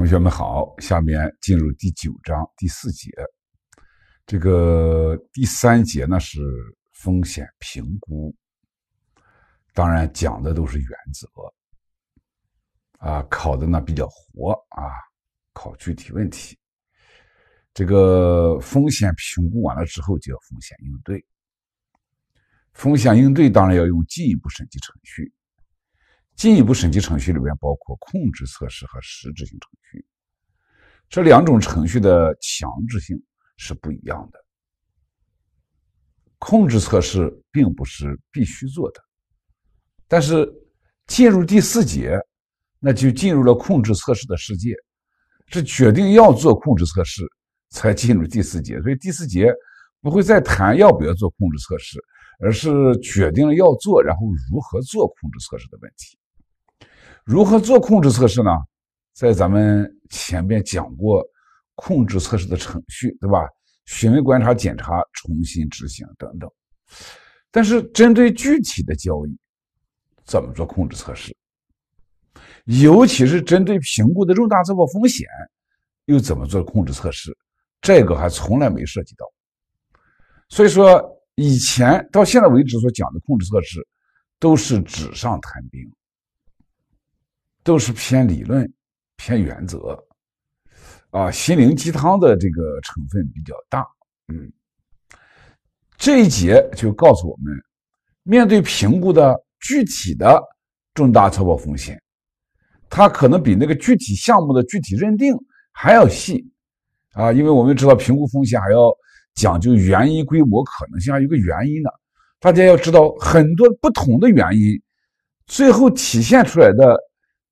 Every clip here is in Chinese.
同学们好，下面进入第九章第四节。这个第三节呢是风险评估，当然讲的都是原则啊，考的呢比较活啊，考具体问题。这个风险评估完了之后，就要风险应对。风险应对当然要用进一步审计程序。进一步审计程序里边包括控制测试和实质性程序，这两种程序的强制性是不一样的。控制测试并不是必须做的，但是进入第四节，那就进入了控制测试的世界，是决定要做控制测试才进入第四节，所以第四节不会再谈要不要做控制测试，而是决定了要做，然后如何做控制测试的问题。如何做控制测试呢？在咱们前边讲过控制测试的程序，对吧？询问、观察、检查、重新执行等等。但是针对具体的交易，怎么做控制测试？尤其是针对评估的重大财报风险，又怎么做控制测试？这个还从来没涉及到。所以说，以前到现在为止所讲的控制测试，都是纸上谈兵。都是偏理论、偏原则，啊，心灵鸡汤的这个成分比较大。嗯，这一节就告诉我们，面对评估的具体的重大财报风险，它可能比那个具体项目的具体认定还要细啊，因为我们知道评估风险还要讲究原因、规模、可能性，还有一个原因呢。大家要知道，很多不同的原因，最后体现出来的。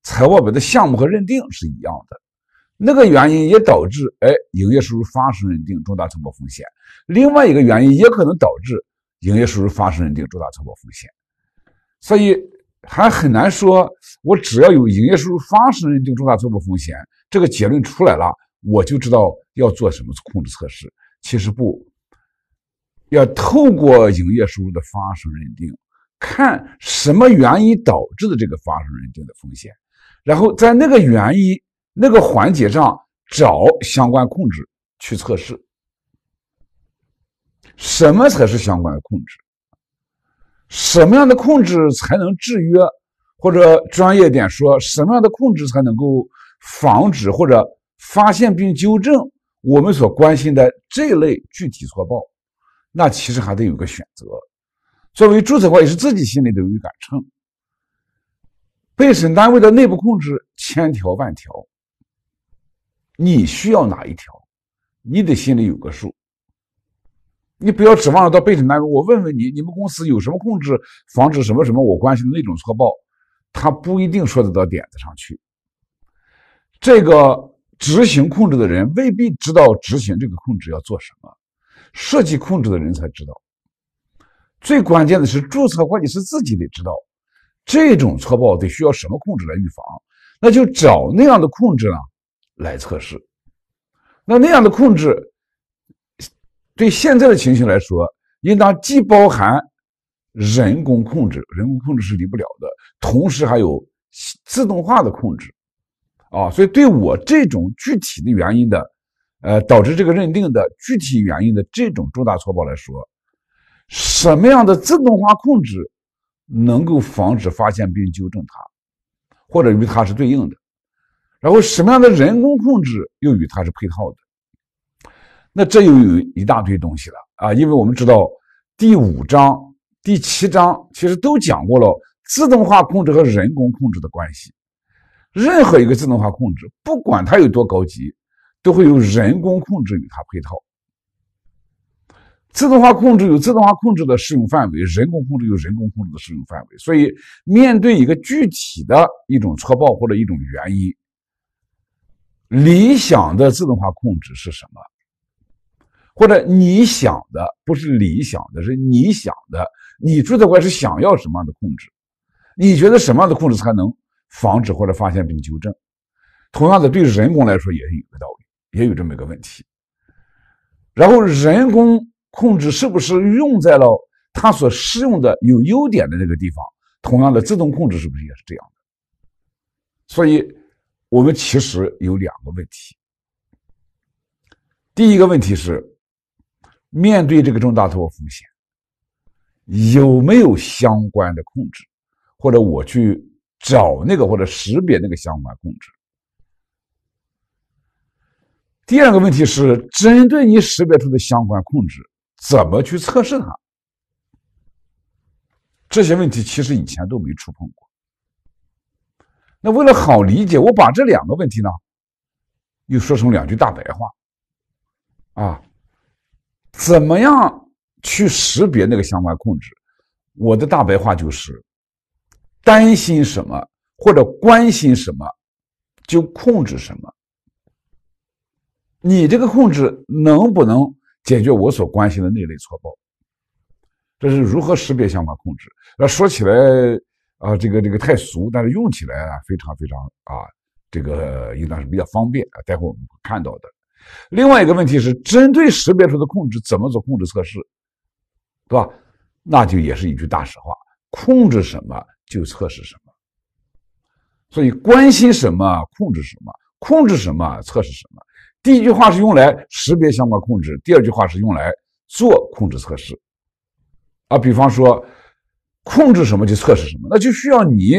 财报表的项目和认定是一样的，那个原因也导致哎营业收入发生认定重大财报风险，另外一个原因也可能导致营业收入发生认定重大财报风险，所以还很难说，我只要有营业收入发生认定重大财报风险这个结论出来了，我就知道要做什么控制测试。其实不要透过营业收入的发生认定，看什么原因导致的这个发生认定的风险。然后在那个原因、那个环节上找相关控制去测试，什么才是相关控制？什么样的控制才能制约？或者专业点说，什么样的控制才能够防止或者发现并纠正我们所关心的这类具体错报？那其实还得有个选择。作为注册会计师，自己心里都有一杆秤。备审单位的内部控制千条万条，你需要哪一条？你得心里有个数。你不要指望着到备审单位，我问问你，你们公司有什么控制，防止什么什么我关心的那种错报，他不一定说得到点子上去。这个执行控制的人未必知道执行这个控制要做什么，设计控制的人才知道。最关键的是，注册会计师自己得知道。这种错报得需要什么控制来预防？那就找那样的控制呢来测试。那那样的控制，对现在的情形来说，应当既包含人工控制，人工控制是离不了的，同时还有自动化的控制。啊，所以对我这种具体的原因的，呃，导致这个认定的具体原因的这种重大错报来说，什么样的自动化控制？能够防止、发现并纠正它，或者与它是对应的。然后什么样的人工控制又与它是配套的？那这又有一大堆东西了啊！因为我们知道第五章、第七章其实都讲过了自动化控制和人工控制的关系。任何一个自动化控制，不管它有多高级，都会有人工控制与它配套。自动化控制有自动化控制的适用范围，人工控制有人工控制的适用范围。所以，面对一个具体的一种错报或者一种原因，理想的自动化控制是什么？或者你想的不是理想的，是你想的，你注册会是想要什么样的控制？你觉得什么样的控制才能防止或者发现并纠正？同样的，对人工来说也是有个道理，也有这么一个问题。然后，人工。控制是不是用在了它所适用的有优点的那个地方？同样的，自动控制是不是也是这样的？所以，我们其实有两个问题。第一个问题是，面对这个重大错误风险，有没有相关的控制，或者我去找那个或者识别那个相关控制？第二个问题是，针对你识别出的相关控制，怎么去测试它？这些问题其实以前都没触碰过。那为了好理解，我把这两个问题呢，又说成两句大白话。啊，怎么样去识别那个相关控制？我的大白话就是：担心什么或者关心什么，就控制什么。你这个控制能不能解决我所关心的那类错报？这是如何识别相关控制？那说起来啊，这个这个太俗，但是用起来啊非常非常啊，这个应当是比较方便啊。待会我们会看到的。另外一个问题是，针对识别出的控制，怎么做控制测试，对吧？那就也是一句大实话：控制什么就测试什么。所以，关心什么控制什么，控制什么测试什么。第一句话是用来识别相关控制，第二句话是用来做控制测试。啊，比方说，控制什么就测试什么，那就需要你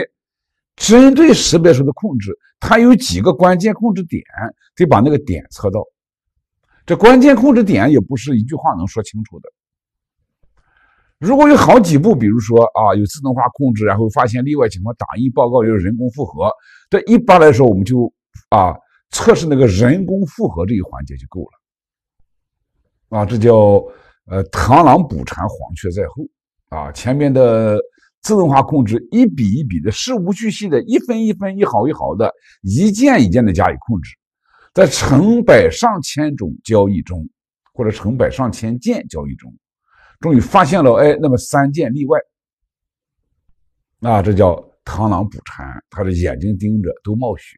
针对识别出的控制，它有几个关键控制点，得把那个点测到。这关键控制点也不是一句话能说清楚的。如果有好几步，比如说啊，有自动化控制，然后发现例外情况，打印报告有人工复核，这一般来说我们就啊测试那个人工复核这一环节就够了。啊，这叫呃螳螂捕蝉，黄雀在后啊，前面的自动化控制一笔一笔的事无巨细的一分一分一毫一毫的一件一件的加以控制。在成百上千种交易中，或者成百上千件交易中，终于发现了，哎，那么三件例外，啊，这叫螳螂捕蝉，他的眼睛盯着都冒血，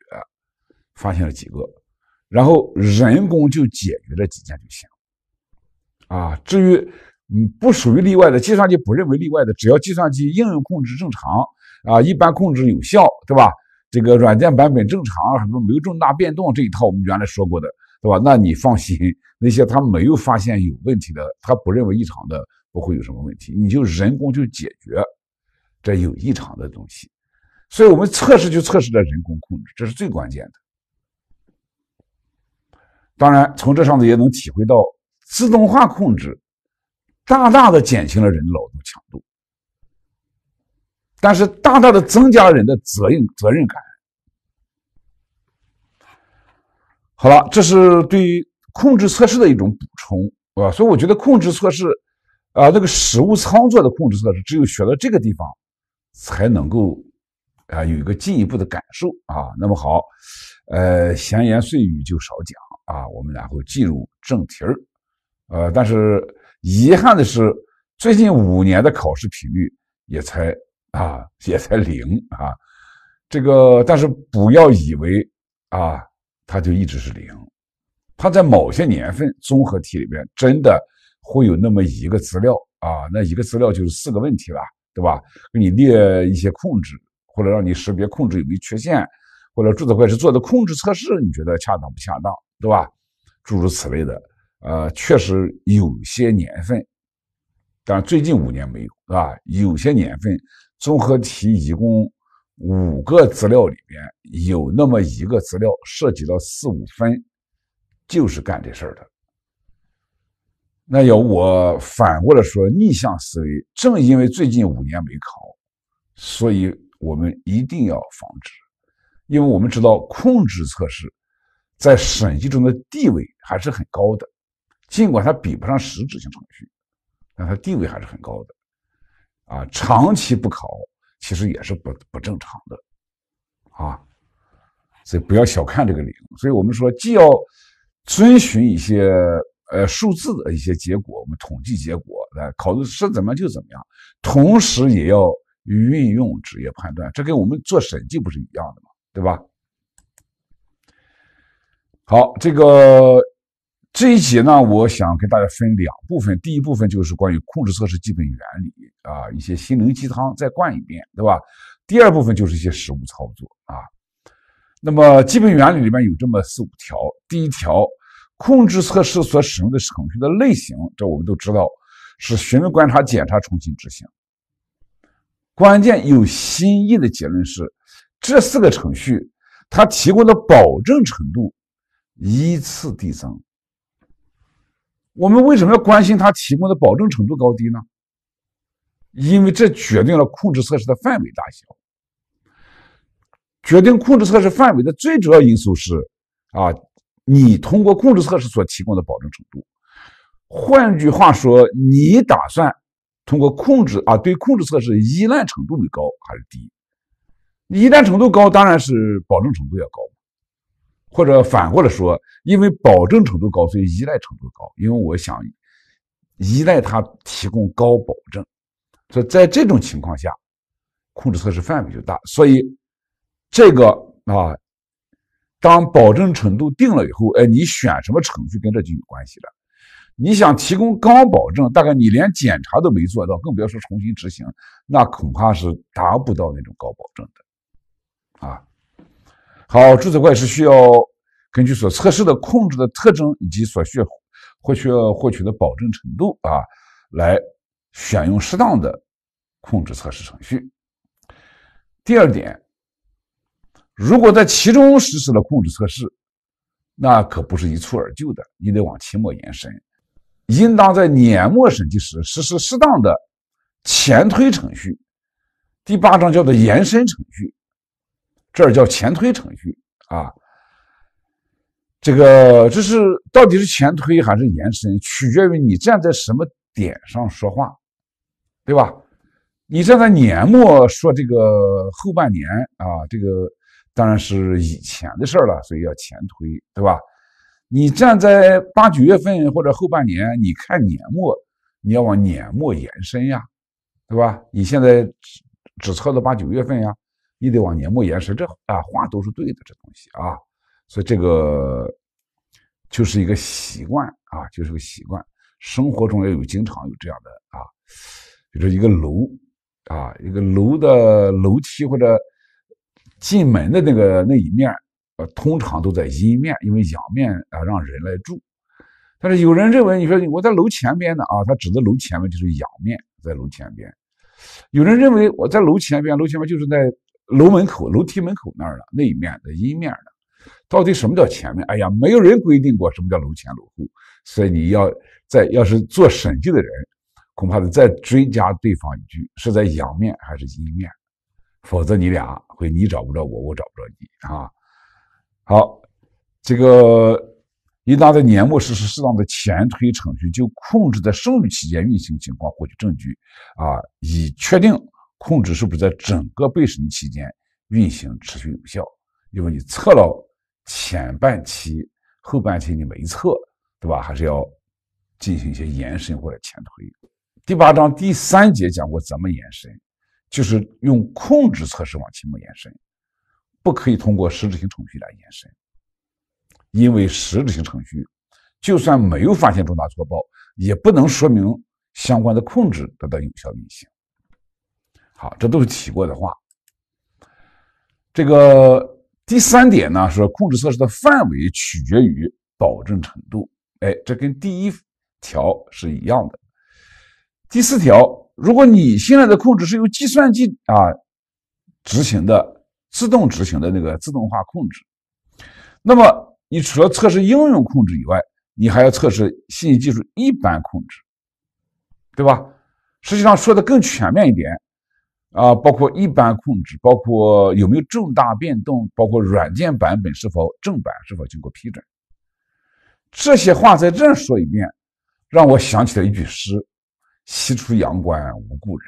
发现了几个，然后人工就解决这几件就行，啊，至于嗯不属于例外的，计算机不认为例外的，只要计算机应用控制正常，啊，一般控制有效，对吧？这个软件版本正常，什么没有重大变动，这一套我们原来说过的，对吧？那你放心，那些他没有发现有问题的，他不认为异常的，不会有什么问题，你就人工就解决这有异常的东西。所以我们测试就测试这人工控制，这是最关键的。当然，从这上头也能体会到，自动化控制大大的减轻了人的劳动强度。但是大大的增加人的责任责任感。好了，这是对于控制测试的一种补充，啊，所以我觉得控制测试，啊，那个实物操作的控制测试，只有学到这个地方，才能够啊有一个进一步的感受啊。那么好，呃，闲言碎语就少讲啊，我们然后进入正题儿。呃，但是遗憾的是，最近五年的考试频率也才。啊，也才零啊，这个但是不要以为啊，它就一直是零，它在某些年份综合题里边真的会有那么一个资料啊，那一个资料就是四个问题了，对吧？给你列一些控制，或者让你识别控制有没有缺陷，或者注册会计师做的控制测试，你觉得恰当不恰当，对吧？诸如此类的，呃，确实有些年份，但最近五年没有，是吧？有些年份。综合题一共五个资料里边有那么一个资料涉及到四五分，就是干这事儿的。那要我反过来说，逆向思维，正因为最近五年没考，所以我们一定要防止，因为我们知道控制测试在审计中的地位还是很高的，尽管它比不上实质性程序，但它地位还是很高的。啊，长期不考其实也是不不正常的，啊，所以不要小看这个零。所以我们说，既要遵循一些呃数字的一些结果，我们统计结果来考的是怎么就怎么样，同时也要运用职业判断，这跟我们做审计不是一样的吗？对吧？好，这个。这一节呢，我想跟大家分两部分。第一部分就是关于控制测试基本原理啊，一些心灵鸡汤再灌一遍，对吧？第二部分就是一些实物操作啊。那么基本原理里面有这么四五条。第一条，控制测试所使用的程序的类型，这我们都知道是询问、观察、检查、重新执行。关键有新意的结论是，这四个程序它提供的保证程度依次递增。我们为什么要关心它提供的保证程度高低呢？因为这决定了控制测试的范围大小。决定控制测试范围的最主要因素是啊，你通过控制测试所提供的保证程度。换句话说，你打算通过控制啊，对控制测试依赖程度为高还是低？依赖程度高，当然是保证程度要高。或者反过来说，因为保证程度高，所以依赖程度高。因为我想依赖它提供高保证，所以在这种情况下，控制测试范围就大。所以这个啊，当保证程度定了以后，哎，你选什么程序跟这就有关系了。你想提供高保证，大概你连检查都没做到，更不要说重新执行，那恐怕是达不到那种高保证的啊。好，注册怪是需要根据所测试的控制的特征以及所需要获取获取的保证程度啊，来选用适当的控制测试程序。第二点，如果在其中实施了控制测试，那可不是一蹴而就的，你得往期末延伸，应当在年末审计时实施适当的前推程序。第八章叫做延伸程序。这叫前推程序啊，这个这是到底是前推还是延伸，取决于你站在什么点上说话，对吧？你站在年末说这个后半年啊，这个当然是以前的事了，所以要前推，对吧？你站在八九月份或者后半年，你看年末，你要往年末延伸呀，对吧？你现在只只测到八九月份呀。你得往年末延伸，这啊话都是对的，这东西啊，所以这个就是一个习惯啊，就是个习惯。生活中也有经常有这样的啊，比如说一个楼啊，一个楼的楼梯或者进门的那个那一面，呃，通常都在阴面，因为阳面啊让人来住。但是有人认为，你说我在楼前边呢啊，他指的楼前面就是阳面，在楼前边。有人认为我在楼前边，楼前边就是在。楼门口、楼梯门口那儿了，那一面的阴面的，到底什么叫前面？哎呀，没有人规定过什么叫楼前楼后，所以你要在要是做审计的人，恐怕得再追加对方一句：是在阳面还是阴面？否则你俩会你找不着我，我找不着你啊。好，这个应当在年末实施适当的前推程序，就控制在剩余期间运行情况获取证据啊，以确定。控制是不是在整个备审期间运行持续有效？因为你测了前半期、后半期你没测，对吧？还是要进行一些延伸或者前推。第八章第三节讲过怎么延伸，就是用控制测试往期末延伸，不可以通过实质性程序来延伸，因为实质性程序就算没有发现重大错报，也不能说明相关的控制得到有效运行。好，这都是提过的话。这个第三点呢，说控制测试的范围取决于保证程度。哎，这跟第一条是一样的。第四条，如果你现在的控制是由计算机啊执行的，自动执行的那个自动化控制，那么你除了测试应用控制以外，你还要测试信息技术一般控制，对吧？实际上说的更全面一点。啊，包括一般控制，包括有没有重大变动，包括软件版本是否正版是否经过批准，这些话在这说一遍，让我想起了一句诗：“西出阳关无故人。”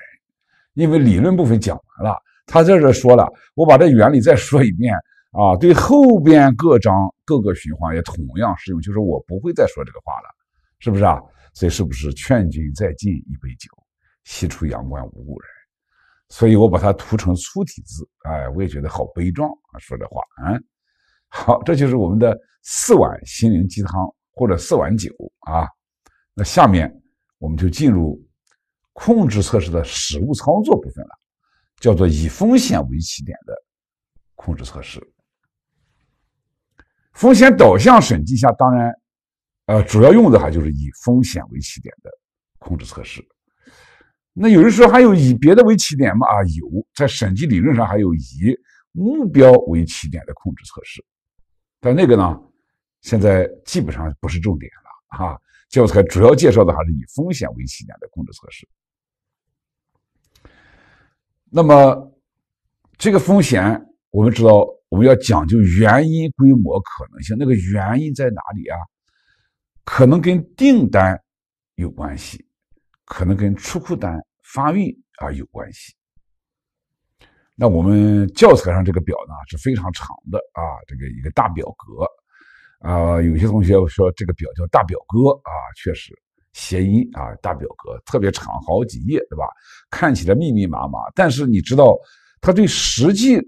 因为理论部分讲完了，他在这说了，我把这原理再说一遍啊，对后边各章各个循环也同样适用，就是我不会再说这个话了，是不是啊？所以是不是劝君再进一杯酒，西出阳关无故人？所以我把它涂成粗体字，哎，我也觉得好悲壮啊！说这话啊，好，这就是我们的四碗心灵鸡汤或者四碗酒啊。那下面我们就进入控制测试的实物操作部分了，叫做以风险为起点的控制测试。风险导向审计下，当然，呃，主要用的还就是以风险为起点的控制测试。那有人说还有以别的为起点吗？啊，有，在审计理论上还有以目标为起点的控制测试，但那个呢，现在基本上不是重点了哈。教材主要介绍的还是以风险为起点的控制测试。那么这个风险，我们知道我们要讲究原因、规模、可能性。那个原因在哪里啊？可能跟订单有关系。可能跟出库单发运啊有关系。那我们教材上这个表呢是非常长的啊，这个一个大表格啊，有些同学说这个表叫大表哥啊，确实谐音啊，大表格特别长，好几页，对吧？看起来密密麻麻，但是你知道，它对实际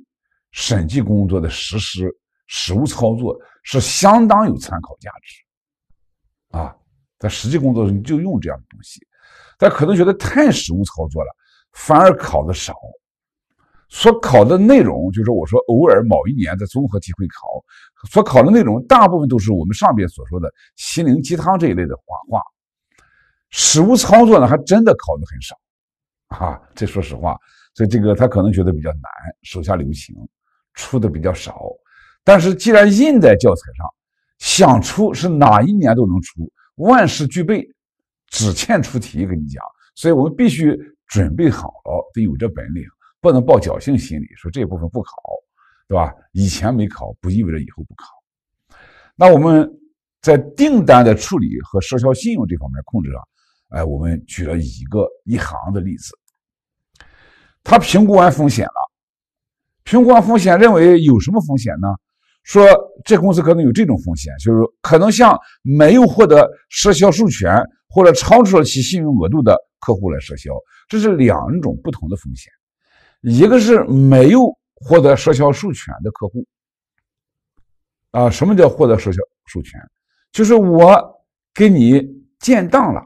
审计工作的实施、实务操作是相当有参考价值啊，在实际工作中就用这样的东西。但可能觉得太实务操作了，反而考的少。所考的内容，就是我说偶尔某一年的综合题会考，所考的内容大部分都是我们上边所说的心灵鸡汤这一类的画画。实务操作呢，还真的考的很少啊。这说实话，所以这个他可能觉得比较难，手下留情，出的比较少。但是既然印在教材上，想出是哪一年都能出，万事俱备。只欠出题，跟你讲，所以我们必须准备好了，得有这本领，不能抱侥幸心理，说这部分不考，对吧？以前没考，不意味着以后不考。那我们在订单的处理和失效信用这方面控制上，哎，我们举了一个一行的例子，他评估完风险了，评估完风险，认为有什么风险呢？说这公司可能有这种风险，就是可能向没有获得失效授权或者超出了其信用额度的客户来赊销，这是两种不同的风险。一个是没有获得赊销授权的客户，啊，什么叫获得赊销授权？就是我给你建档了，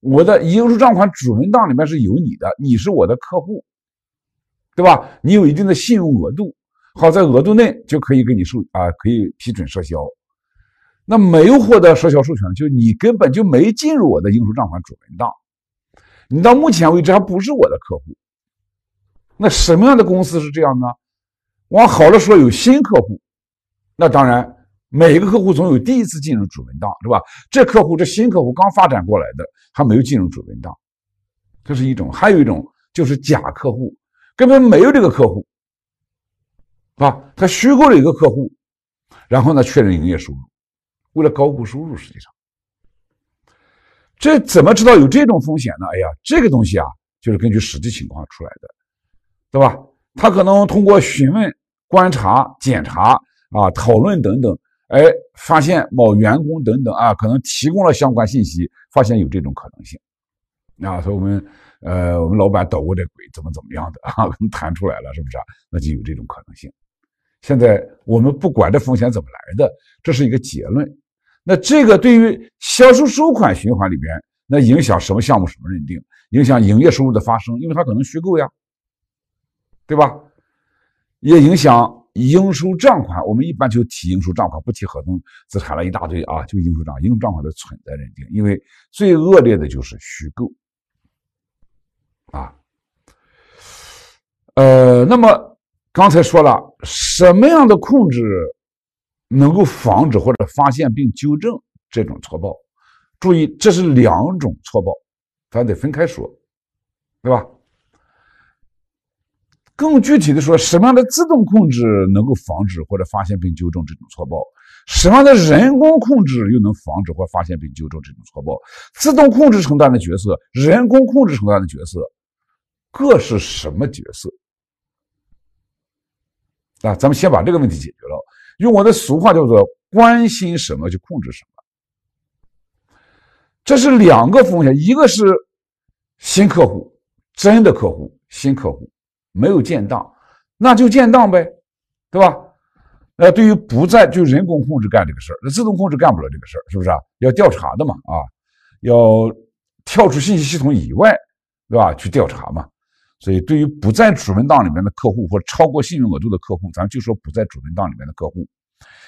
我的应收账款主文档里面是有你的，你是我的客户，对吧？你有一定的信用额度。好在额度内就可以给你授啊，可以批准赊销。那没有获得赊销授权，就你根本就没进入我的应收账款主文档，你到目前为止还不是我的客户。那什么样的公司是这样呢？往好了说，有新客户，那当然每个客户总有第一次进入主文档，是吧？这客户这新客户刚发展过来的，还没有进入主文档，这是一种；还有一种就是假客户，根本没有这个客户。啊，他虚构了一个客户，然后呢确认营业收入，为了高估收入，实际上，这怎么知道有这种风险呢？哎呀，这个东西啊，就是根据实际情况出来的，对吧？他可能通过询问、观察、检查啊、讨论等等，哎，发现某员工等等啊，可能提供了相关信息，发现有这种可能性，啊，所以我们。呃，我们老板捣过这鬼，怎么怎么样的啊？可能谈出来了，是不是啊？那就有这种可能性。现在我们不管这风险怎么来的，这是一个结论。那这个对于销售收款循环里边，那影响什么项目什么认定？影响营业收入的发生，因为它可能虚构呀，对吧？也影响应收账款。我们一般就提应收账款，不提合同资产了一大堆啊，就应收账款应收账款的存在认定，因为最恶劣的就是虚构。啊，呃，那么刚才说了，什么样的控制能够防止或者发现并纠正这种错报？注意，这是两种错报，咱得分开说，对吧？更具体的说，什么样的自动控制能够防止或者发现并纠正这种错报？什么样的人工控制又能防止或发现并纠正这种错报？自动控制承担的角色，人工控制承担的角色。各是什么角色啊？咱们先把这个问题解决了。用我的俗话叫做“关心什么就控制什么”。这是两个风险，一个是新客户，真的客户，新客户没有建档，那就建档呗，对吧？那对于不在就人工控制干这个事儿，那自动控制干不了这个事儿，是不是啊？要调查的嘛，啊，要跳出信息系统以外，对吧？去调查嘛。所以，对于不在主文档里面的客户或超过信用额度的客户，咱就说不在主文档里面的客户，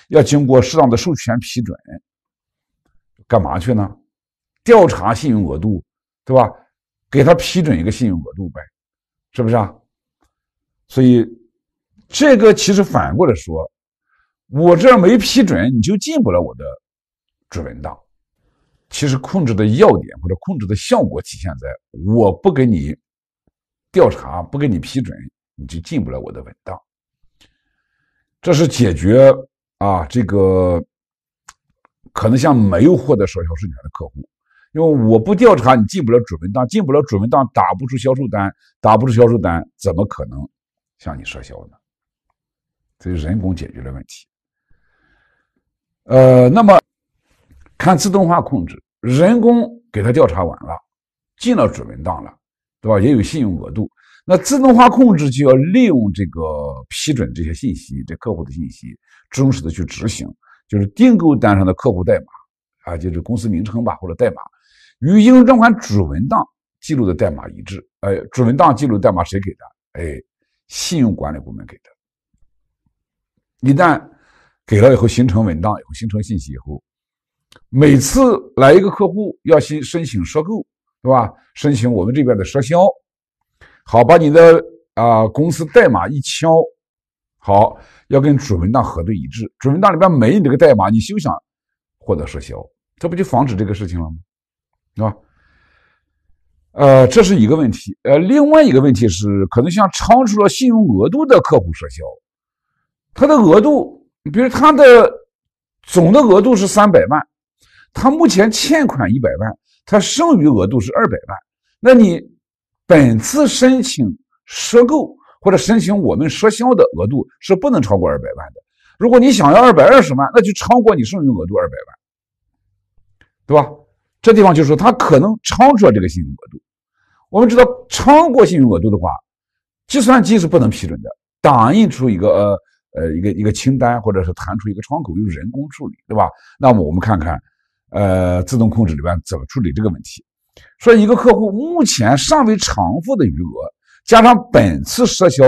要经过适当的授权批准，干嘛去呢？调查信用额度，对吧？给他批准一个信用额度呗，是不是啊？所以这个其实反过来说，我这没批准，你就进不了我的主文档。其实控制的要点或者控制的效果体现在我不给你调查，不给你批准，你就进不了我的文档。这是解决啊这个可能像没有获得赊销授权的客户，因为我不调查，你进不了主文档，进不了主文档，打不出销售单，打不出销售单，怎么可能向你赊销呢？这是人工解决的问题。呃，那么。看自动化控制，人工给他调查完了，进了主文档了，吧？也有信用额度。那自动化控制就要利用这个批准这些信息，这客户的信息，忠实的去执行。就是订购单上的客户代码啊，就是公司名称吧或者代码，与应用账款主文档记录的代码一致。哎，主文档记录代码谁给的？哎，信用管理部门给的。一旦给了以后，形成文档以后，形成信息以后。每次来一个客户要先申请收购，对吧？申请我们这边的赊销，好，把你的啊公司代码一敲，好，要跟主文档核对一致。主文档里边没你这个代码，你休想获得赊销，这不就防止这个事情了吗？是吧？呃，这是一个问题。呃，另外一个问题是，可能像超出了信用额度的客户赊销，他的额度，比如他的总的额度是三百万。他目前欠款一百万，它剩余额度是二百万。那你本次申请赊购或者申请我们赊销的额度是不能超过二百万的。如果你想要二百二十万，那就超过你剩余额度二百万，对吧？这地方就是说，他可能超出了这个信用额度。我们知道，超过信用额度的话，计算机是不能批准的，打印出一个呃呃一个一个清单，或者是弹出一个窗口，用人工处理，对吧？那么我们看看。呃，自动控制里边怎么处理这个问题？说一个客户目前尚未偿付的余额，加上本次赊销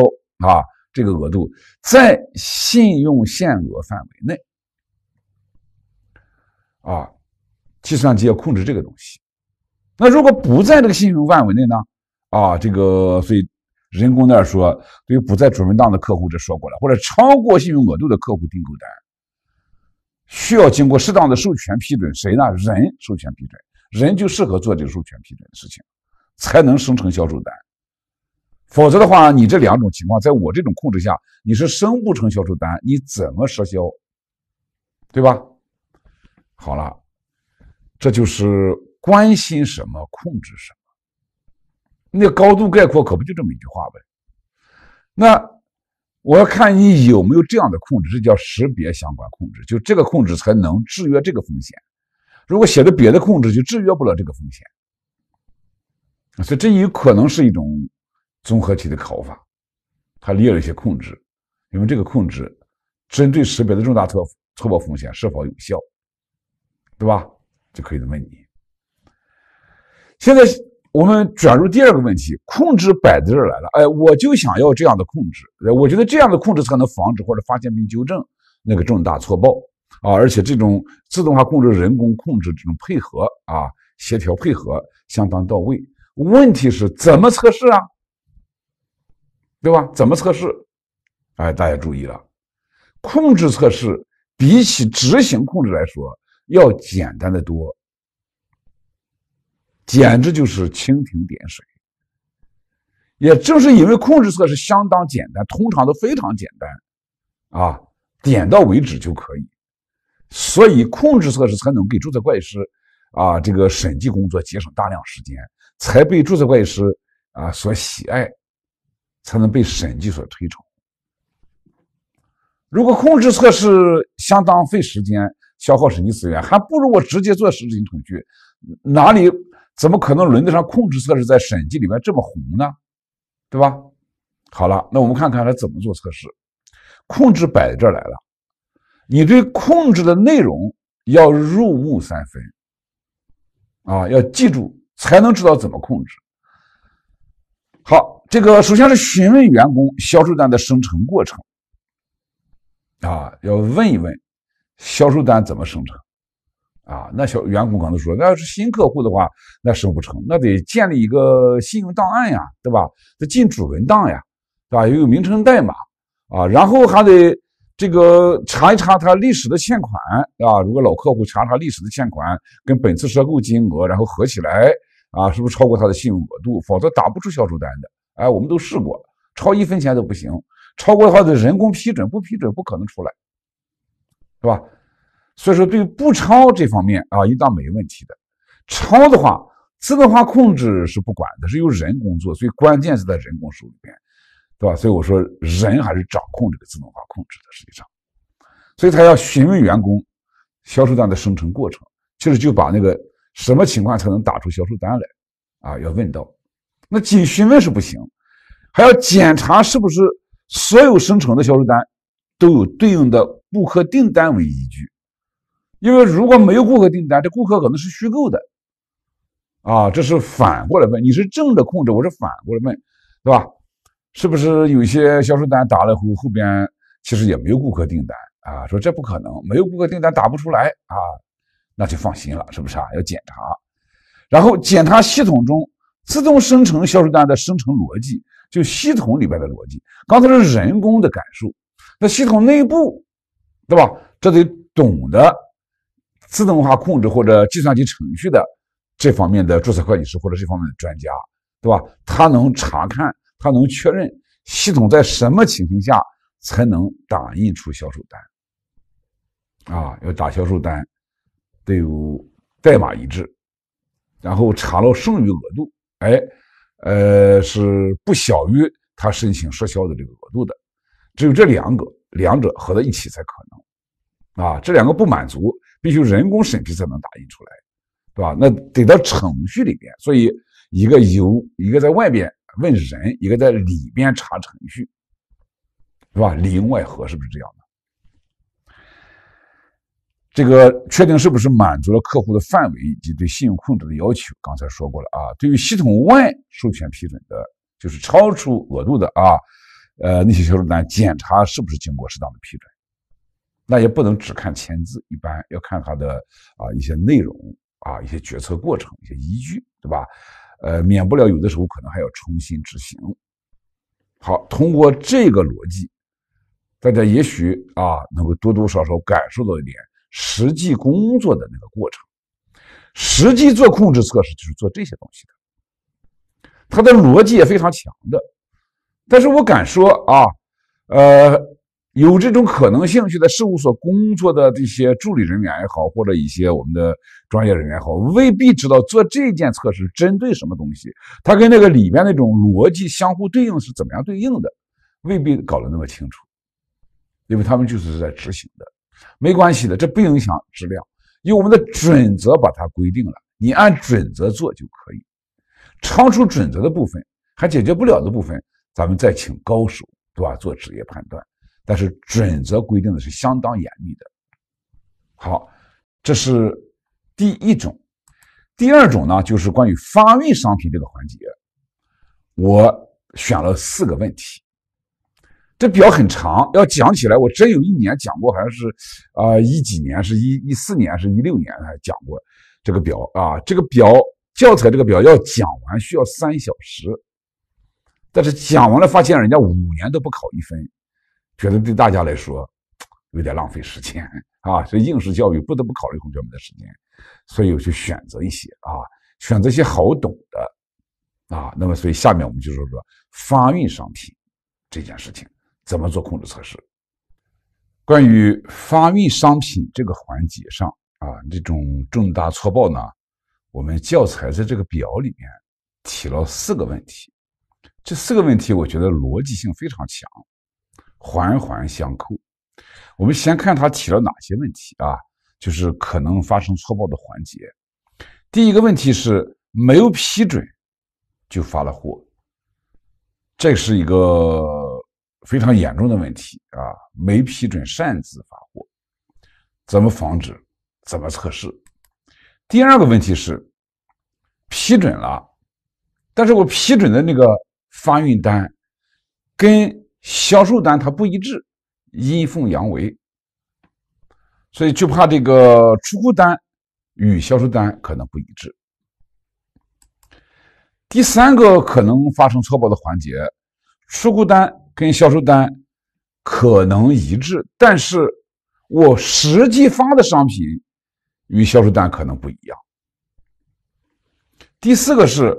啊这个额度在信用限额范围内啊，计算机要控制这个东西。那如果不在这个信用范围内呢？啊，这个所以人工那儿说，对于不在主文档的客户这说过了，或者超过信用额度的客户订购单。需要经过适当的授权批准，谁呢？人授权批准，人就适合做这个授权批准的事情，才能生成销售单。否则的话，你这两种情况，在我这种控制下，你是生不成销售单，你怎么赊销？对吧？好了，这就是关心什么，控制什么。那高度概括，可不就这么一句话呗？那。我要看你有没有这样的控制，这叫识别相关控制，就这个控制才能制约这个风险。如果写的别的控制，就制约不了这个风险。所以这有可能是一种综合体的考法，它列了一些控制，因为这个控制针对识别的重大错错报风险是否有效，对吧？就可以问你。现在。我们转入第二个问题，控制摆在这儿来了，哎，我就想要这样的控制，我觉得这样的控制才能防止或者发现并纠正那个重大错报啊，而且这种自动化控制、人工控制这种配合啊，协调配合相当到位。问题是怎么测试啊？对吧？怎么测试？哎，大家注意了，控制测试比起执行控制来说要简单的多。简直就是蜻蜓点水。也正是因为控制测试相当简单，通常都非常简单，啊，点到为止就可以，所以控制测试才能给注册会计师啊这个审计工作节省大量时间，才被注册会计师啊所喜爱，才能被审计所推崇。如果控制测试相当费时间、消耗审计资源，还不如我直接做实质性统计，哪里？怎么可能轮得上控制测试在审计里面这么红呢？对吧？好了，那我们看看他怎么做测试。控制摆在这来了，你对控制的内容要入木三分啊，要记住才能知道怎么控制。好，这个首先是询问员工销售单的生成过程啊，要问一问销售单怎么生成？啊，那小员工可能说，那要是新客户的话，那生不成，那得建立一个信用档案呀，对吧？得进主文档呀，对吧？有名称代码啊，然后还得这个查一查他历史的欠款啊。如果老客户查查历史的欠款跟本次赊购金额，然后合起来啊，是不是超过他的信用额度？否则打不出销售单的。哎，我们都试过，超一分钱都不行，超过的话的人工批准不批准不可能出来，是吧？所以说，对于不超这方面啊，应当没问题的。超的话，自动化控制是不管的，是由人工作，所以关键是在人工手里边，对吧？所以我说，人还是掌控这个自动化控制的，实际上，所以他要询问员工销售单的生成过程，其实就把那个什么情况才能打出销售单来啊，要问到。那仅询问是不行，还要检查是不是所有生成的销售单都有对应的顾客订单为依据。因为如果没有顾客订单，这顾客可能是虚构的，啊，这是反过来问，你是正着控制，我是反过来问，对吧？是不是有些销售单打了后，后边其实也没有顾客订单啊？说这不可能，没有顾客订单打不出来啊，那就放心了，是不是啊？要检查，然后检查系统中自动生成销售单的生成逻辑，就系统里边的逻辑。刚才是人工的感受，那系统内部，对吧？这得懂得。自动化控制或者计算机程序的这方面的注册会计师或者这方面的专家，对吧？他能查看，他能确认系统在什么情形下才能打印出销售单啊？要打销售单，得有代码一致，然后查了剩余额度，哎，呃，是不小于他申请赊销的这个额度的，只有这两个，两者合在一起才可能啊。这两个不满足。必须人工审批才能打印出来，对吧？那得到程序里边，所以一个由一个在外边问人，一个在里边查程序，是吧？里应外合，是不是这样的？这个确定是不是满足了客户的范围以及对信用控制的要求？刚才说过了啊。对于系统外授权批准的，就是超出额度的啊，呃，那些销售单检查是不是经过适当的批准。那也不能只看签字，一般要看它的啊一些内容啊一些决策过程一些依据，对吧？呃，免不了有的时候可能还要重新执行。好，通过这个逻辑，大家也许啊能够多多少少感受到一点实际工作的那个过程。实际做控制测试就是做这些东西的，它的逻辑也非常强的。但是我敢说啊，呃。有这种可能性去在事务所工作的这些助理人员也好，或者一些我们的专业人员也好，未必知道做这件测试针对什么东西，它跟那个里面那种逻辑相互对应是怎么样对应的，未必搞得那么清楚，因为他们就是在执行的，没关系的，这不影响质量，因为我们的准则把它规定了，你按准则做就可以，超出准则的部分还解决不了的部分，咱们再请高手，对吧？做职业判断。但是准则规定的是相当严密的。好，这是第一种。第二种呢，就是关于发运商品这个环节，我选了四个问题。这表很长，要讲起来，我真有一年讲过，好像是啊一几年，是一一四年，是一六年还讲过这个表啊。这个表教材这个表要讲完需要三小时，但是讲完了发现人家五年都不考一分。觉得对大家来说有点浪费时间啊，所以应试教育不得不考虑同学们的时间，所以我去选择一些啊，选择一些好懂的啊。那么，所以下面我们就说说发运商品这件事情怎么做控制测试。关于发运商品这个环节上啊，这种重大错报呢，我们教材在这个表里面提了四个问题，这四个问题我觉得逻辑性非常强。环环相扣，我们先看他提了哪些问题啊？就是可能发生错报的环节。第一个问题是没有批准就发了货，这是一个非常严重的问题啊！没批准擅自发货，怎么防止？怎么测试？第二个问题是批准了，但是我批准的那个发运单跟销售单它不一致，阴奉阳违。所以就怕这个出库单与销售单可能不一致。第三个可能发生错报的环节，出库单跟销售单可能一致，但是我实际发的商品与销售单可能不一样。第四个是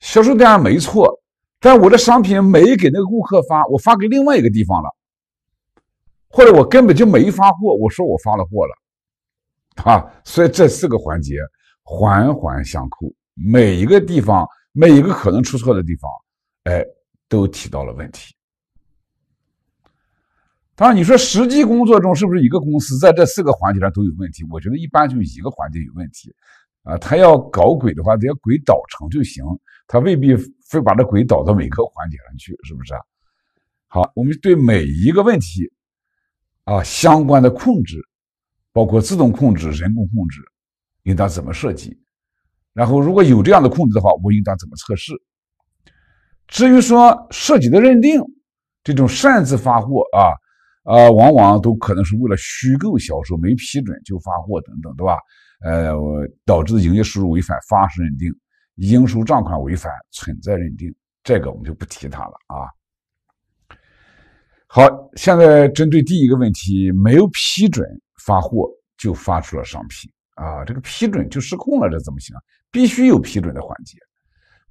销售单没错，但我的商品没给那个顾客发，我发给另外一个地方了，或者我根本就没发货，我说我发了货了，啊，所以这四个环节环环相扣，每一个地方。每一个可能出错的地方，哎，都提到了问题。当然，你说实际工作中是不是一个公司在这四个环节上都有问题？我觉得一般就一个环节有问题，啊，他要搞鬼的话，只要鬼倒成就行，他未必非把这鬼导到每个环节上去，是不是啊？好，我们对每一个问题啊相关的控制，包括自动控制、人工控制，应当怎么设计？然后，如果有这样的控制的话，我应当怎么测试？至于说涉及的认定，这种擅自发货啊，呃，往往都可能是为了虚构销售，没批准就发货等等，对吧？呃，导致的营业收入违反发式认定，应收账款违反存在认定，这个我们就不提它了啊。好，现在针对第一个问题，没有批准发货就发出了商品。啊，这个批准就失控了，这怎么行？必须有批准的环节。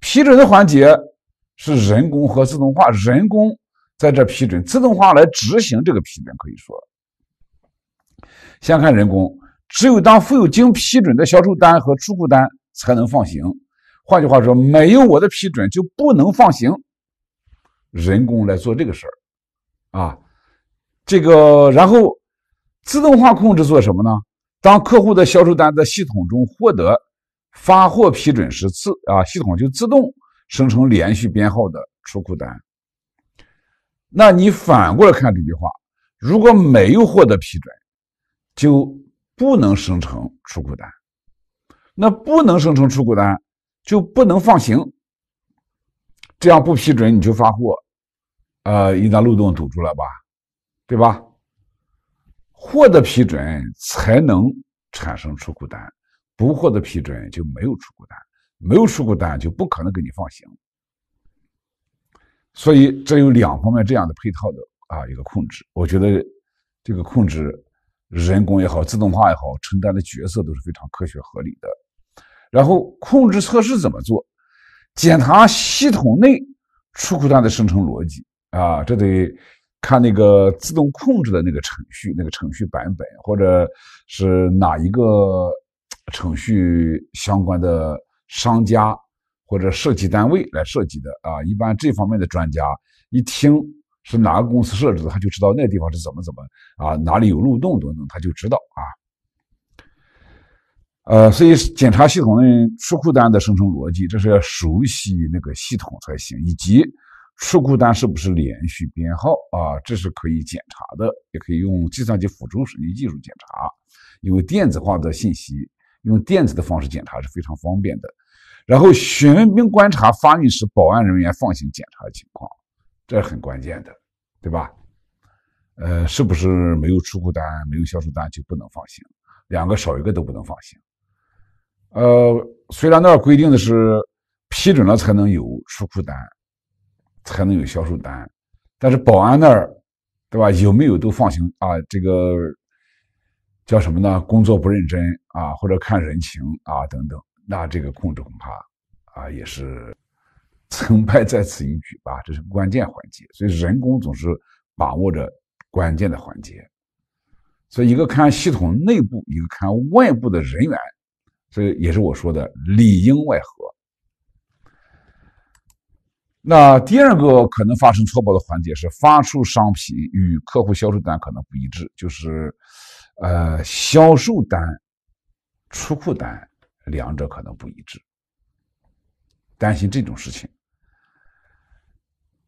批准的环节是人工和自动化，人工在这批准，自动化来执行这个批准。可以说，先看人工，只有当附有经批准的销售单和出库单才能放行。换句话说，没有我的批准就不能放行。人工来做这个事儿啊，这个然后自动化控制做什么呢？当客户的销售单在系统中获得发货批准时，自啊系统就自动生成连续编号的出库单。那你反过来看这句话，如果没有获得批准，就不能生成出库单。那不能生成出库单，就不能放行。这样不批准你就发货，呃，一旦漏洞堵住了吧，对吧？获得批准才能产生出库单，不获得批准就没有出库单，没有出库单就不可能给你放行。所以这有两方面这样的配套的啊一个控制，我觉得这个控制人工也好，自动化也好，承担的角色都是非常科学合理的。然后控制测试怎么做？检查系统内出库单的生成逻辑啊，这得。看那个自动控制的那个程序，那个程序版本，或者是哪一个程序相关的商家或者设计单位来设计的啊？一般这方面的专家一听是哪个公司设置的，他就知道那地方是怎么怎么啊，哪里有漏洞等等，他就知道啊。呃，所以检查系统的出库单的生成逻辑，这是要熟悉那个系统才行，以及。出库单是不是连续编号啊？这是可以检查的，也可以用计算机辅助审计技术检查。因为电子化的信息，用电子的方式检查是非常方便的。然后询问并观察发运时保安人员放行检查的情况，这是很关键的，对吧？呃，是不是没有出库单、没有销售单就不能放行？两个少一个都不能放行。呃，虽然那儿规定的是批准了才能有出库单。才能有销售单，但是保安那儿，对吧？有没有都放行啊？这个叫什么呢？工作不认真啊，或者看人情啊等等，那这个控制恐怕啊也是 成败在此一举吧。这是关键环节，所以人工总是把握着关键的环节。所以一个看系统内部，一个看外部的人员，所以也是我说的里应外合。那第二个可能发生错报的环节是发出商品与客户销售单可能不一致，就是呃销售单、出库单两者可能不一致，担心这种事情。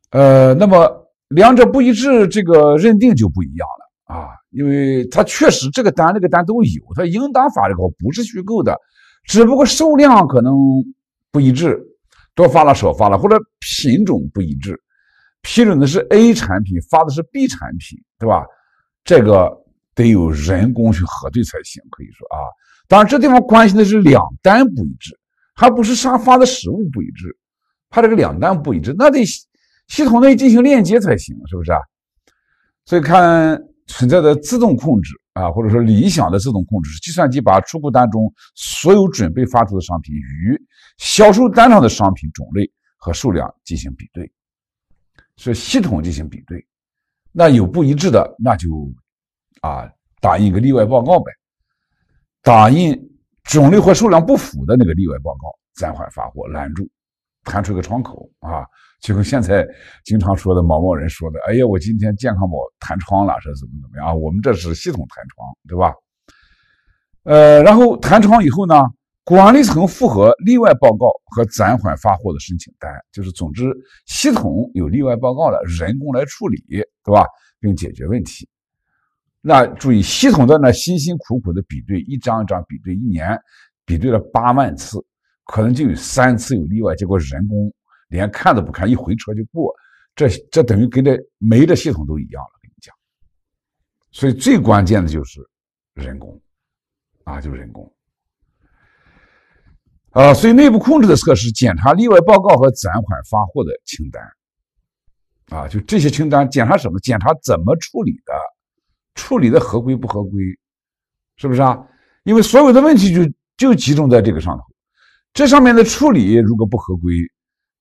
呃，那么两者不一致，这个认定就不一样了啊，因为它确实这个单那个单都有，它应当发这个不是虚构的，只不过数量可能不一致。多发了少发了，或者品种不一致，批准的是 A 产品，发的是 B 产品，对吧？这个得有人工去核对才行。可以说啊，当然这地方关心的是两单不一致，还不是沙发的实物不一致，怕这个两单不一致，那得系统内进行链接才行，是不是啊？所以看存在的自动控制啊，或者说理想的自动控制是计算机把出库单中所有准备发出的商品与销售单上的商品种类和数量进行比对，是系统进行比对。那有不一致的，那就啊打印个例外报告呗，打印种类或数量不符的那个例外报告，暂缓发货，拦住，弹出一个窗口啊。就跟现在经常说的某某人说的，哎呀，我今天健康宝弹窗了，是怎么怎么样啊？我们这是系统弹窗，对吧？呃，然后弹窗以后呢，管理层复核例外报告和暂缓发货的申请单，就是总之系统有例外报告了，人工来处理，对吧？并解决问题。那注意，系统在那辛辛苦苦的比对，一张一张比对，一年比对了八万次，可能就有三次有例外，结果人工。连看都不看，一回车就过，这这等于跟这没这系统都一样了。跟你讲，所以最关键的就是人工啊，就是人工啊。所以内部控制的测试，检查例外报告和暂缓发货的清单啊，就这些清单检查什么？检查怎么处理的，处理的合规不合规，是不是啊？因为所有的问题就就集中在这个上头，这上面的处理如果不合规。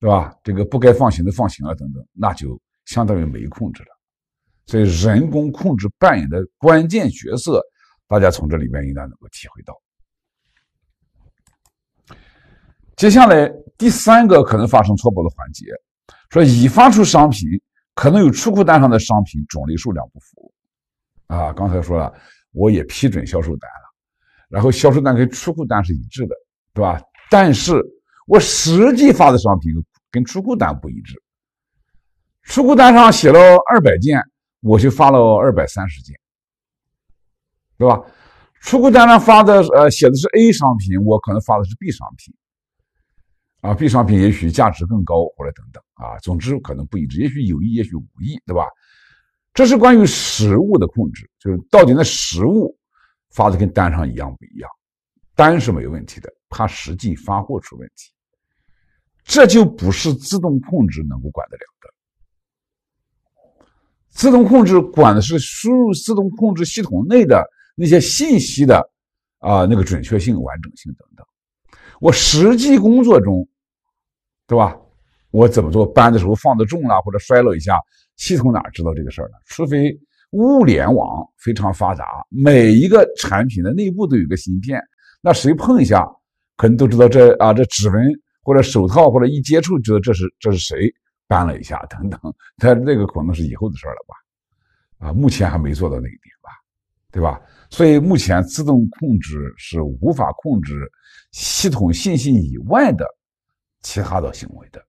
对吧？这个不该放行的放行了，等等，那就相当于没控制了。所以人工控制扮演的关键角色，大家从这里面应该能够体会到。接下来第三个可能发生错误的环节，说已发出商品可能有出库单上的商品种类数量不符。啊，刚才说了，我也批准销售单了，然后销售单跟出库单是一致的，对吧？但是我实际发的商品。跟出库单不一致，出库单上写了二百件，我就发了二百三十件，对吧？出库单上发的呃写的是 A 商品，我可能发的是 B 商品，啊，B 商品也许价值更高，或者等等啊，总之可能不一致，也许有意，也许无意，对吧？这是关于实物的控制，就是到底那实物发的跟单上一样不一样，单是没问题的，它实际发货出问题。这就不是自动控制能够管得了的。自动控制管的是输入自动控制系统内的那些信息的啊那个准确性、完整性等等。我实际工作中，对吧？我怎么做搬的时候放的重了或者摔了一下，系统哪知道这个事儿呢？除非物联网非常发达，每一个产品的内部都有个芯片，那谁碰一下，可能都知道这啊这指纹。或者手套，或者一接触，知道这是这是谁搬了一下，等等，他那个可能是以后的事了吧？啊，目前还没做到那一点吧，对吧？所以目前自动控制是无法控制系统信息以外的其他的行为的，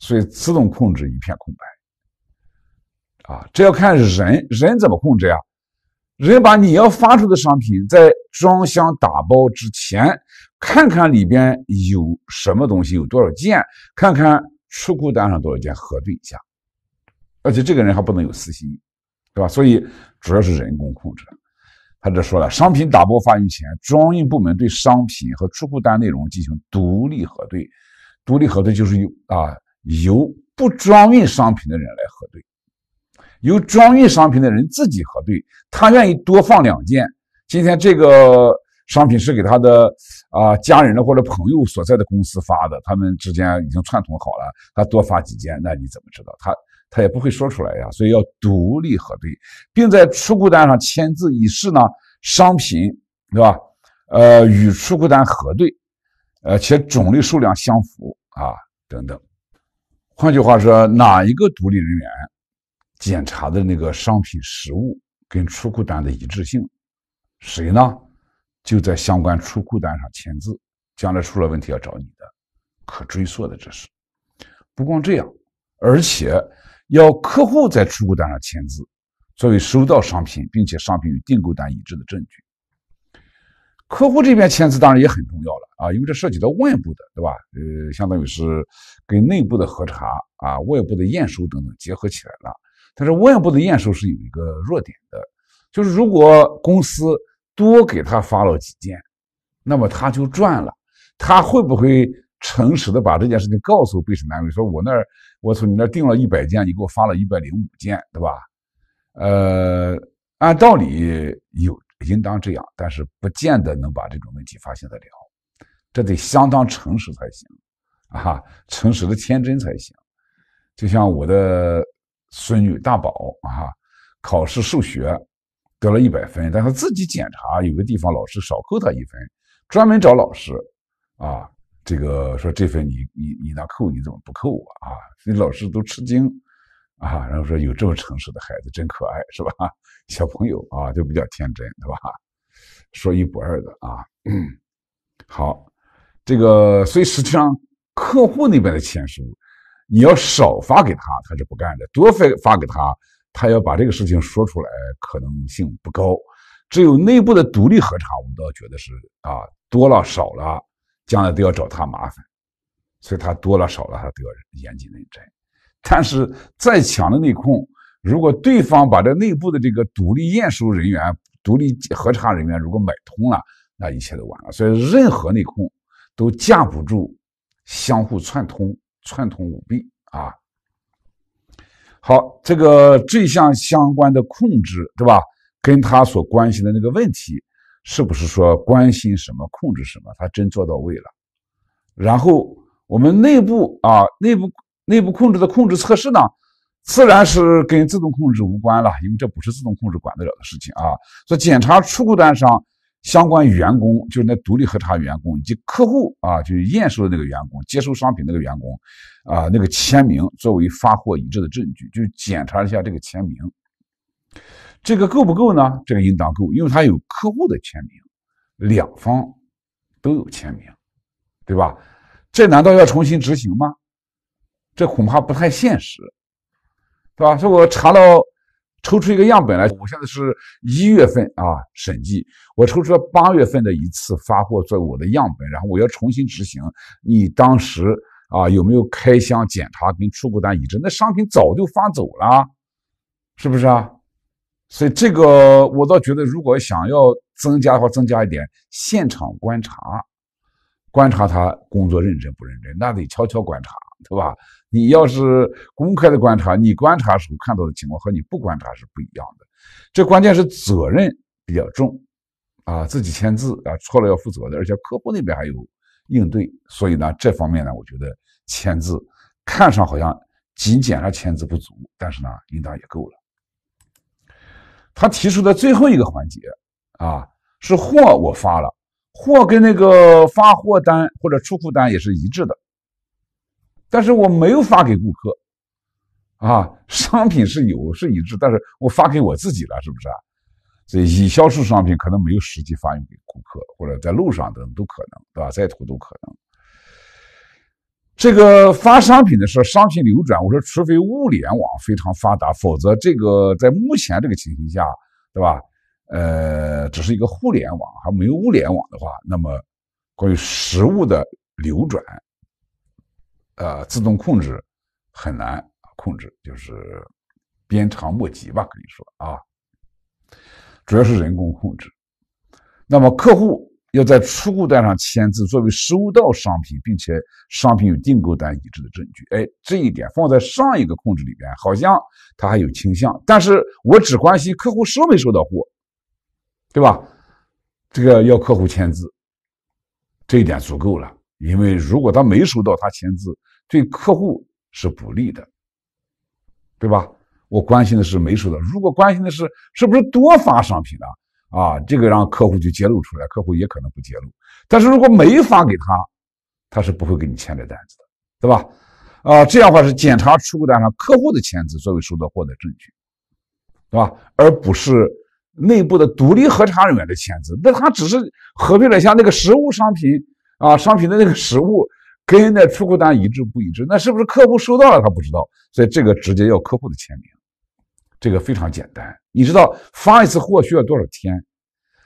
所以自动控制一片空白。啊，这要看人，人怎么控制呀？人把你要发出的商品在装箱打包之前。看看里边有什么东西，有多少件，看看出库单上多少件，核对一下。而且这个人还不能有私心，对吧？所以主要是人工控制。他这说了，商品打包发运前，装运部门对商品和出库单内容进行独立核对。独立核对就是由啊由不装运商品的人来核对，由装运商品的人自己核对。他愿意多放两件，今天这个。商品是给他的啊家人或者朋友所在的公司发的，他们之间已经串通好了，他多发几件，那你怎么知道？他他也不会说出来呀，所以要独立核对，并在出库单上签字以示呢商品对吧？呃，与出库单核对，呃，且种类数量相符啊等等。换句话说，哪一个独立人员检查的那个商品实物跟出库单的一致性？谁呢？就在相关出库单上签字，将来出了问题要找你的，可追溯的这是。不光这样，而且要客户在出库单上签字，作为收到商品并且商品与订购单一致的证据。客户这边签字当然也很重要了啊，因为这涉及到外部的，对吧？呃，相当于是跟内部的核查啊、外部的验收等等结合起来了。但是外部的验收是有一个弱点的。就是如果公司多给他发了几件，那么他就赚了。他会不会诚实的把这件事情告诉备审单位，说我那儿我从你那儿订了一百件，你给我发了一百零五件，对吧？呃，按道理有应当这样，但是不见得能把这种问题发现得了。这得相当诚实才行啊，诚实的天真才行。就像我的孙女大宝啊，考试数学得了一百分，但他自己检查有个地方老师少扣他一分，专门找老师啊，这个说这分你你你那扣你怎么不扣我啊？那老师都吃惊啊，然后说有这么诚实的孩子真可爱是吧？小朋友啊就比较天真对吧？说一不二的啊，好。这个，所以实际上，客户那边的钱是，你要少发给他，他是不干的；多发发给他，他要把这个事情说出来，可能性不高。只有内部的独立核查，我们倒觉得是啊，多了少了，将来都要找他麻烦。所以他多了少了，他都要严谨认真。但是再强的内控，如果对方把这内部的这个独立验收人员、独立核查人员如果买通了，那一切都完了。所以任何内控。都架不住相互串通、串通舞弊啊！好，这个这项相关的控制，对吧？跟他所关心的那个问题，是不是说关心什么控制什么？他真做到位了。然后我们内部啊，内部内部控制的控制测试呢，自然是跟自动控制无关了，因为这不是自动控制管得了的事情啊。所以检查出库单上。相关员工就是那独立核查员工以及客户啊，就是验收的那个员工、接收商品那个员工啊，那个签名作为发货一致的证据，就检查一下这个签名，这个够不够呢？这个应当够，因为他有客户的签名，两方都有签名，对吧？这难道要重新执行吗？这恐怕不太现实，对吧？说我查到。抽出一个样本来，我现在是一月份啊审计，我抽出了八月份的一次发货作为我的样本，然后我要重新执行。你当时啊有没有开箱检查跟出库单一致？那商品早就发走了，是不是啊？所以这个我倒觉得，如果想要增加的话，增加一点现场观察，观察他工作认真不认真，那得悄悄观察，对吧？你要是公开的观察，你观察时候看到的情况和你不观察是不一样的。这关键是责任比较重啊，自己签字啊，错了要负责的，而且客户那边还有应对，所以呢，这方面呢，我觉得签字看上好像仅检查签字不足，但是呢，应当也够了。他提出的最后一个环节啊，是货我发了，货跟那个发货单或者出库单也是一致的。但是我没有发给顾客，啊，商品是有是一致，但是我发给我自己了，是不是啊？所以已销售商品可能没有实际发用给顾客，或者在路上等都可能，对吧？在途都可能。这个发商品的时候，商品流转，我说除非物联网非常发达，否则这个在目前这个情形下，对吧？呃，只是一个互联网，还没有物联网的话，那么关于实物的流转。呃，自动控制很难控制，就是鞭长莫及吧，可以说啊，主要是人工控制。那么客户要在出库单上签字，作为收到商品，并且商品与订购单一致的证据。哎，这一点放在上一个控制里边，好像它还有倾向。但是我只关心客户收没收到货，对吧？这个要客户签字，这一点足够了。因为如果他没收到，他签字对客户是不利的，对吧？我关心的是没收到。如果关心的是是不是多发商品了啊，这个让客户就揭露出来，客户也可能不揭露。但是如果没发给他，他是不会给你签这单子的，对吧？啊，这样的话是检查出库单上客户的签字作为收到货的证据，对吧？而不是内部的独立核查人员的签字，那他只是核对了一下那个实物商品。啊，商品的那个实物跟那出库单一致不一致？那是不是客户收到了他不知道？所以这个直接要客户的签名，这个非常简单。你知道发一次货需要多少天？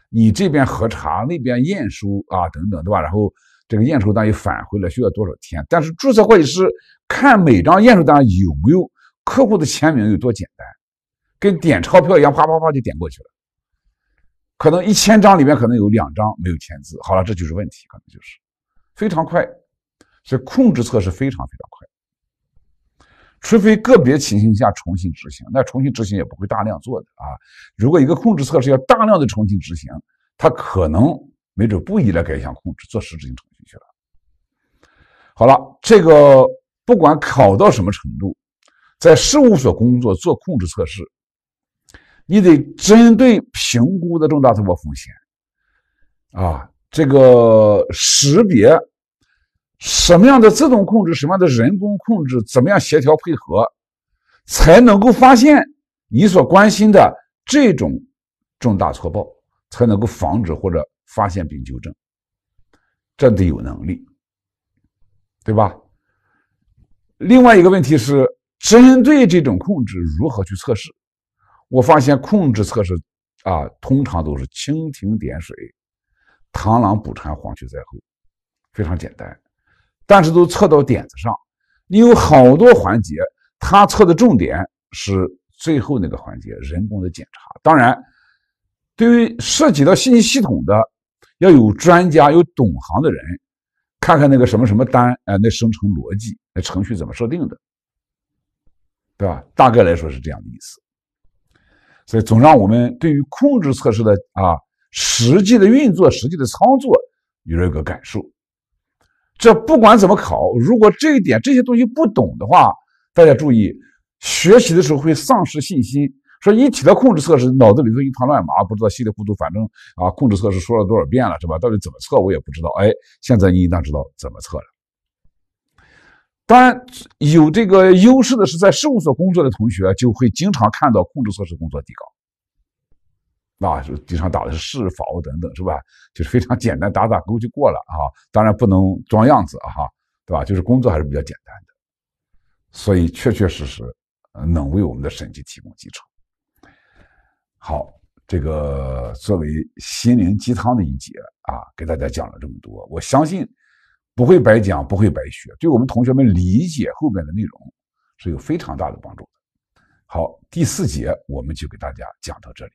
你这边核查，那边验收啊，等等，对吧？然后这个验收单又返回来，需要多少天？但是注册会计师看每张验收单有没有客户的签名有多简单，跟点钞票一样，啪啪啪就点过去了。可能一千张里面可能有两张没有签字。好了，这就是问题，可能就是非常快，所以控制测试非常非常快。除非个别情形下重新执行，那重新执行也不会大量做的啊。如果一个控制测试要大量的重新执行，它可能没准不依赖该项控制做实质性程序去了。好了，这个不管考到什么程度，在事务所工作做控制测试，你得针对评估的重大突破风险啊，这个识别。什么样的自动控制，什么样的人工控制，怎么样协调配合，才能够发现你所关心的这种重大错报，才能够防止或者发现并纠正，这得有能力，对吧？另外一个问题是，针对这种控制如何去测试？我发现控制测试啊，通常都是蜻蜓点水，螳螂捕蝉，黄雀在后，非常简单。但是都测到点子上，你有好多环节，他测的重点是最后那个环节，人工的检查。当然，对于涉及到信息系统的，要有专家、有懂行的人，看看那个什么什么单，呃，那生成逻辑，那程序怎么设定的，对吧？大概来说是这样的意思。所以，总让我们对于控制测试的啊实际的运作、实际的操作有了一个感受。这不管怎么考，如果这一点这些东西不懂的话，大家注意，学习的时候会丧失信心。说一提到控制测试，脑子里头一团乱麻，不知道稀里糊涂。反正啊，控制测试说了多少遍了，是吧？到底怎么测我也不知道。哎，现在你应当知道怎么测了。当然，有这个优势的是，在事务所工作的同学就会经常看到控制测试工作底稿。啊，就经常打的是是否等等，是吧？就是非常简单，打打勾就过了啊。当然不能装样子啊，对吧？就是工作还是比较简单的，所以确确实实能为我们的审计提供基础。好，这个作为心灵鸡汤的一节啊，给大家讲了这么多，我相信不会白讲，不会白学，对我们同学们理解后面的内容是有非常大的帮助的。好，第四节我们就给大家讲到这里。